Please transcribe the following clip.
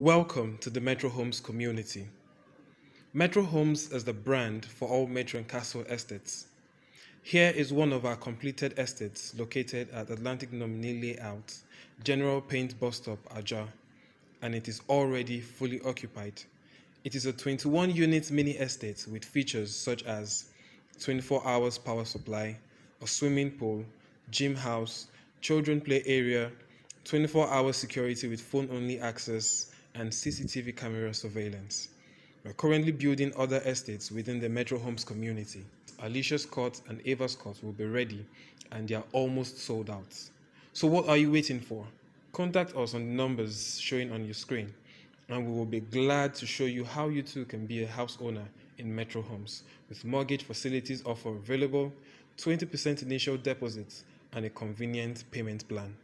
Welcome to the Metro Homes community. Metro Homes is the brand for all Metro and Castle estates. Here is one of our completed estates located at Atlantic Nominee Layout, General Paint Bus Stop, Aja, and it is already fully occupied. It is a 21 unit mini estate with features such as 24 hours power supply, a swimming pool, gym house, children play area, 24 hour security with phone only access, and CCTV camera surveillance. We're currently building other estates within the Metro Homes community. Alicia's Court and Ava's Court will be ready and they are almost sold out. So what are you waiting for? Contact us on the numbers showing on your screen and we will be glad to show you how you too can be a house owner in Metro Homes with mortgage facilities offer available, 20% initial deposits and a convenient payment plan.